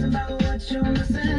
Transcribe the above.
about what you're missing.